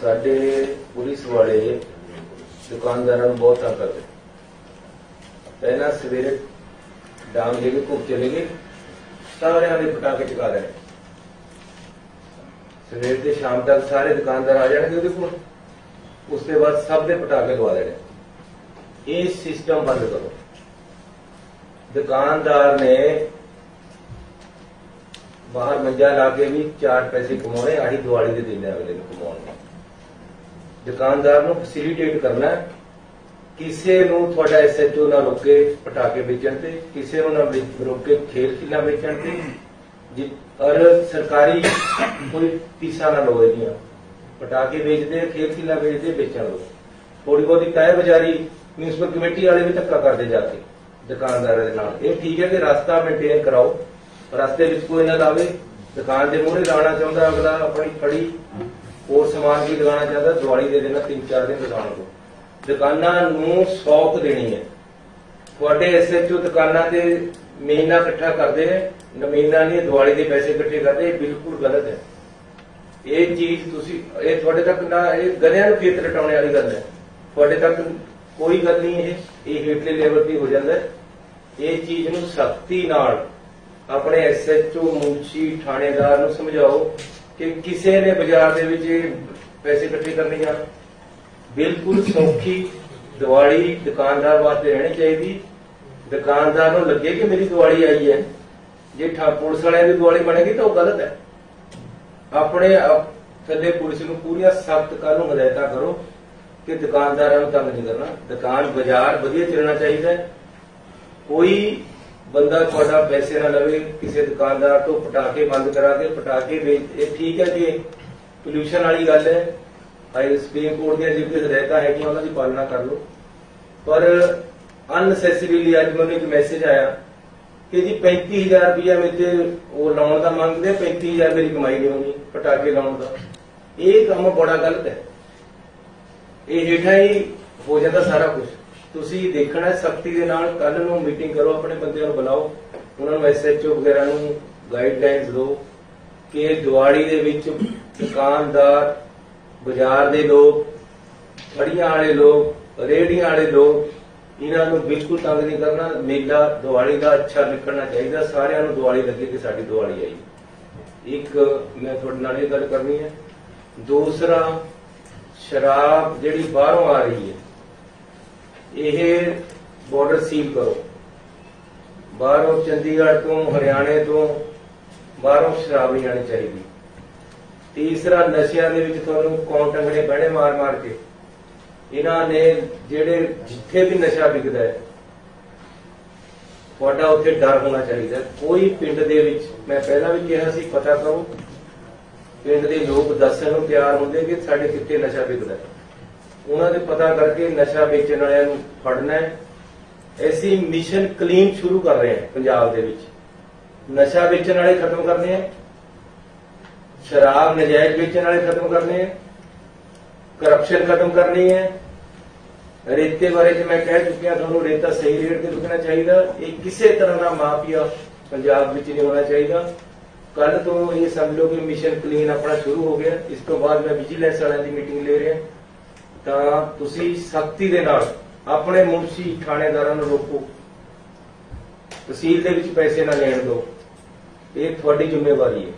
ਸਾਡੇ ਪੁਲਿਸ ਵਾਲੇ ਦੁਕਾਨਦਾਰਾਂ ਨੂੰ ਬਹੁਤ ਤੰਗ ਕਰਦੇ ਪਹਿਲਾਂ ਸਵੇਰੇ ਡਾਂਗ ਦੇ ਕੇ ਘੁੱਪ ਚਲੇ ਗਏ, ਸਾਰਿਆਂ ਦੇ ਪਟਾਕੇ ਚਕਾ ਦੇਣੇ ਸਵੇਰ ਤੇ ਸ਼ਾਮ ਤੱਕ ਸਾਰੇ ਦੁਕਾਨਦਾਰ ਆ ਜਾਣਗੇ ਉਹਦੇ ਕੋਲ। ਉਸ ਤੋਂ ਬਾਅਦ ਸਭ ਦੇ ਪਟਾਕੇ ਲਵਾ ਦੇਣੇ ਇਹ ਸਿਸਟਮ ਬੰਦ ਕਰੋ। ਦੁਕਾਨਦਾਰ ਨੇ ਬਾਹਰ ਮੰਜਾ ਲਾ ਕੇ ਵੀ ਚਾਰ ਪੈਸੇ ਕਮਾਉਣੇ, ਆਹੀ ਦਿਵਾਲੀ ਦੇ ਦਿਨ ਅਗਲੇ ਨੂੰ ਕਮਾਉਣੇ ਦੁਕਾਨਦਾਰ ਨੂੰ ਫੈਸਿਲਿਟੇਟ ਕਰਨਾ ਹੈ। ਕਿਸੇ ਨੂੰ ਤੁਹਾਡਾ ਐਸਐਚਓ ਨਾ ਰੋਕੇ ਪਟਾਕੇ ਵੇਚਣ ਤੇ, ਕਿਸੇ ਨੂੰ ਨਾ ਰੋਕੇ ਖੇਲ ਖਿਲਾ ਵੇਚਣ ਤੇ ਔਰ ਸਰਕਾਰੀ ਕੋਈ ਫੀਸਾਂ ਨਾ ਲਓ ਇਹਦੀਆਂ। ਪਟਾਕੇ ਵੇਚਦੇ ਖੇਲ ਖਿਲਾ ਵੇਚਦੇ, ਵੇਚਣ ਲਓ। ਥੋੜੀ ਬਹੁਤੀ ਕਾਇ ਬਜ਼ਾਰੀ ਮਿਊਨਿਸਪਲ ਕਮੇਟੀ ਵਾਲੇ ਵੀ ਧੱਕਾ ਕਰਦੇ ਜਾ ਕੇ, ਦੁਕਾਨਦਾਰਾਂ ਦੇ ਨਾਲ। ਇਹ ਠੀਕ ਹੈ ਕਿ ਰਸਤਾ ਮੇਨਟੇਨ ਕਰਾਓ। ਰਸਤੇ ਵਿੱਚ ਕੋਈ ਨਾ ਲਾਵੇ, ਦੁਕਾਨ ਦੇ ਮੂਹਰੇ ਲਾਉਣਾ ਚਾਹੁੰਦਾ ਅਗਲਾ, ਆਪਣੀ ਖੜੀ ਹੋਰ ਸਮਾਨ ਵੀ ਲਗਾਉਣਾ ਚਾਹੁੰਦਾ, ਦਿਵਾਲੀ ਦੇ ਦਿਨ ਤਿੰਨ ਚਾਰ ਦਿਨ ਲਗਾਉਣ ਤੋਂ ਦੁਕਾਨਾਂ ਨੂੰ ਸੌਕ ਦੇਣੀ ਹੈ। ਤੁਹਾਡੇ ਐਸਐਚਓ ਦੁਕਾਨਾਂ ਤੇ ਮਹੀਨਾ ਇਕੱਠਾ ਕਰਦੇ ਨੇ ਮਹੀਨਾ ਨਹੀਂ, ਦਿਵਾਲੀ ਦੇ ਪੈਸੇ ਇਕੱਠੇ ਕਰਦੇ, ਇਹ ਬਿਲਕੁਲ ਗਲਤ ਹੈ। ਇਹ ਚੀਜ਼ ਤੁਸੀਂ, ਇਹ ਤੁਹਾਡੇ ਤੱਕ ਨਾ, ਇਹ ਗਧਿਆਂ ਨੂੰ ਖੇਤ ਰਟਾਉਣੇ ਵਾਲੀ ਗੱਲ ਹੈ। ਤੁਹਾਡੇ ਤੱਕ ਕੋਈ ਗੱਲ ਨਹੀਂ ਇਹ ਇਹ ਹੇਠਲੇ ਲੈਵਲ ਤੇ ਹੋ ਜਾਂਦਾ ਇਹ ਚੀਜ਼ ਨੂੰ ਸਖਤੀ ਨਾਲ ਆਪਣੇ ਐਸਐਚਓ ਮੁੰਸ਼ੀ ਥਾਣੇਦਾਰ ਨੂੰ ਸਮਝਾਓ। ਕਿ ਕਿਸੇ ਨੇ ਬਾਜ਼ਾਰ ਦੇ ਵਿੱਚ ਇਹ ਪੈਸੇ ਇਕੱਠੇ ਕਰਨੇ ਜਾਂ ਬਿਲਕੁਲ ਸੌਖੀ ਦੀਵਾਲੀ ਦੁਕਾਨਦਾਰ ਵਾਸਤੇ ਰਹਿਣੀ ਚਾਹੀਦੀ। ਦੁਕਾਨਦਾਰ ਨੂੰ ਲੱਗੇ ਕਿ ਮੇਰੀ ਦੀਵਾਲੀ ਆਈ ਹੈ। ਜੇ ਠਾ ਪੁਲਿਸ ਵਾਲਿਆਂ ਦੀ ਦੀਵਾਲੀ ਬਣੇਗੀ ਤਾਂ ਉਹ ਗਲਤ ਹੈ। ਆਪਣੇ ਥੱਲੇ ਪੁਲਿਸ ਨੂੰ ਪੂਰੀਆਂ ਸਖਤ ਕਰਨ ਨੂੰ ਹਦਾਇਤਾਂ ਕਰੋ ਕਿ ਦੁਕਾਨਦਾਰਾਂ ਨੂੰ ਤੰਗ ਨਹੀਂ ਕਰਨਾ। ਦੁਕਾਨ ਬਾਜ਼ਾਰ ਵਧੀਆ ਚੱਲਣਾ ਚਾਹੀਦਾ ਕੋਈ ਬੰਦਾ ਤੁਹਾਡਾ ਪੈਸੇ ਨਾ ਲਵੇ, ਕਿਸੇ ਦੁਕਾਨਦਾਰ ਤੋਂ ਪਟਾਕੇ ਬੰਦ ਕਰਾ ਕੇ, ਪਟਾਕੇ ਵੇਚ ਇਹ ਠੀਕ ਹੈ ਕਿ ਪੋਲੂਸ਼ਨ ਵਾਲੀ ਗੱਲ ਹੈ। ਹਾਈ ਸੁਪਰੀਮ ਕੋਰਟ ਦੀਆਂ ਜਿਹੜੀ ਹਦਾਇਤਾਂ ਹੈਗੀਆਂ, ਉਹਨਾਂ ਦੀ ਪਾਲਣਾ ਕਰ ਲਓ। ਪਰ ਅਨਸੈਸਰੀਲੀ ਅੱਜ ਮੈਨੂੰ ਇੱਕ ਮੈਸੇਜ ਆਇਆ ਕਿ ਜੀ 35000 ਰੁਪਇਆ ਮੇਰੇ ਉਹ ਲਾਉਣ ਦਾ ਮੰਗਦੇ 35000 ਮੇਰੀ ਕਮਾਈ ਨਹੀਂ ਹੋਣੀ ਪਟਾਕੇ ਲਾਉਣ ਦਾ। ਇਹ ਕੰਮ ਬੜਾ ਗਲਤ ਹੈ। ਇਹ ਹੇਠਾਂ ਹੀ ਹੋ ਜਾਂਦਾ ਸਾਰਾ ਕੁਝ ਤੁਸੀਂ ਦੇਖਣਾ ਸਖਤੀ ਦੇ ਨਾਲ ਕੱਲ ਨੂੰ ਮੀਟਿੰਗ ਕਰੋ, ਆਪਣੇ ਬੰਦਿਆਂ ਨੂੰ ਬੁਲਾਓ, ਉਹਨਾਂ ਨੂੰ ਐਸਐਚਓ ਵਗੈਰਾ ਨੂੰ ਗਾਈਡਲਾਈਨਸ ਦਿਓ ਕਿ ਦਿਵਾਲੀ ਦੇ ਵਿੱਚ ਦੁਕਾਨਦਾਰ, ਬਾਜ਼ਾਰ ਦੇ ਲੋਕ, ਫੜੀਆਂ ਵਾਲੇ ਲੋਕ, ਰੇਹੜੀਆਂ ਵਾਲੇ ਲੋਕ, ਇਹਨਾਂ ਨੂੰ ਬਿਲਕੁਲ ਤੰਗ ਨਹੀਂ ਕਰਨਾ, ਮੇਲਾ ਦੀਵਾਲੀ ਦਾ ਅੱਛਾ ਨਿਕਲਣਾ ਚਾਹੀਦਾ, ਸਾਰਿਆਂ ਨੂੰ ਦੀਵਾਲੀ ਲੱਗੇ ਕਿ ਸਾਡੀ ਦੀਵਾਲੀ ਆਈ। ਇੱਕ ਮੈਂ ਤੁਹਾਡੇ ਨਾਲ ਇਹ ਗੱਲ ਕਰਨੀ ਹੈ, ਦੂਸਰਾ, ਸ਼ਰਾਬ ਜਿਹੜੀ ਬਾਹਰੋਂ ਆ ਰਹੀ ਹੈ ਇਹ ਬਾਰਡਰ ਸੀਲ ਕਰੋ। ਬਾਹਰੋਂ ਚੰਡੀਗੜ੍ਹ ਤੋਂ, ਹਰਿਆਣੇ ਤੋਂ, ਬਾਹਰੋਂ ਸ਼ਰਾਬ ਨਹੀਂ ਆਣੀ ਚਾਹੀਦੀ। ਤੀਸਰਾ, ਨਸ਼ਿਆਂ ਦੇ ਵਿੱਚ ਤੁਹਾਨੂੰ ਕੌਣ ਟੰਗਣੇ ਬਹਿਣੇ ਮਾਰ ਮਾਰ ਕੇ? ਇਹਨਾਂ ਨੇ ਜਿਹੜੇ ਜਿੱਥੇ ਵੀ ਨਸ਼ਾ ਵਿਕਦਾ ਹੈ, ਤੁਹਾਡਾ ਉੱਥੇ ਡਰ ਹੋਣਾ ਚਾਹੀਦਾ। ਹੈ। ਕੋਈ ਪਿੰਡ ਦੇ ਵਿੱਚ, ਮੈਂ ਪਹਿਲਾਂ ਵੀ ਕਿਹਾ ਸੀ, ਪਤਾ ਕਰੋ, ਪਿੰਡ ਦੇ ਲੋਕ ਦੱਸਣ ਨੂੰ ਤਿਆਰ ਹੁੰਦੇ ਕਿ ਸਾਡੇ ਕਿੱਥੇ ਨਸ਼ਾ ਵਿਕਦਾ ਹੈ। ਉਹਨਾਂ ਦੇ ਪਤਾ ਕਰਕੇ ਨਸ਼ਾ ਵੇਚਣ ਵਾਲਿਆਂ ਨੂੰ ਫੜਨਾ ਹੈ। ਐਸੀ ਮਿਸ਼ਨ ਕਲੀਨ ਸ਼ੁਰੂ ਕਰ ਰਹੇ ਹਾਂ ਪੰਜਾਬ ਦੇ ਵਿੱਚ। ਨਸ਼ਾ ਵੇਚਣ ਵਾਲੇ ਖਤਮ ਕਰਨੇ ਆ ਸ਼ਰਾਬ ਨਜਾਇਜ਼ ਵੇਚਣ ਵਾਲੇ ਖਤਮ ਕਰਨੇ ਆ ਕਰਪਸ਼ਨ ਖਤਮ ਕਰਨੀ ਹੈ। ਰੇਤੇ ਬਾਰੇ ਜੇ ਮੈਂ ਕਹਿ ਚੁੱਕਿਆ, ਤੁਹਾਨੂੰ ਰੇਤਾ ਸਹੀ ਰੇਟ ਤੇ ਵਿਕਣਾ ਚਾਹੀਦਾ। ਇਹ ਕਿਸੇ ਤਰ੍ਹਾਂ ਦਾ ਮਾਫੀਆ ਪੰਜਾਬ ਵਿੱਚ ਨਹੀਂ ਹੋਣਾ ਚਾਹੀਦਾ। ਕੱਲ ਤੋਂ ਇਹ ਸਮਝ ਲਓ ਕਿ ਮਿਸ਼ਨ ਕਲੀਨ ਆਪਣਾ ਸ਼ੁਰੂ ਹੋ ਗਿਆ। ਇਸ ਤੋਂ ਬਾਅਦ ਮੈਂ ਵਿਜੀਲੈਂਸ ਵਾਲਿਆਂ ਦੀ ਮੀਟਿੰਗ ਲੈ ਰਿਹਾ। ਤਾਂ ਤੁਸੀਂ ਸਖਤੀ ਦੇ ਨਾਲ ਆਪਣੇ ਮੁਨਸ਼ੀ ਥਾਣੇਦਾਰਾਂ ਨੂੰ ਰੋਕੋ। ਤਹਿਸੀਲ ਦੇ ਵਿੱਚ ਪੈਸੇ ਨਾ ਲੈਣ ਦਿਓ। ਇਹ ਤੁਹਾਡੀ ਜ਼ਿੰਮੇਵਾਰੀ ਹੈ।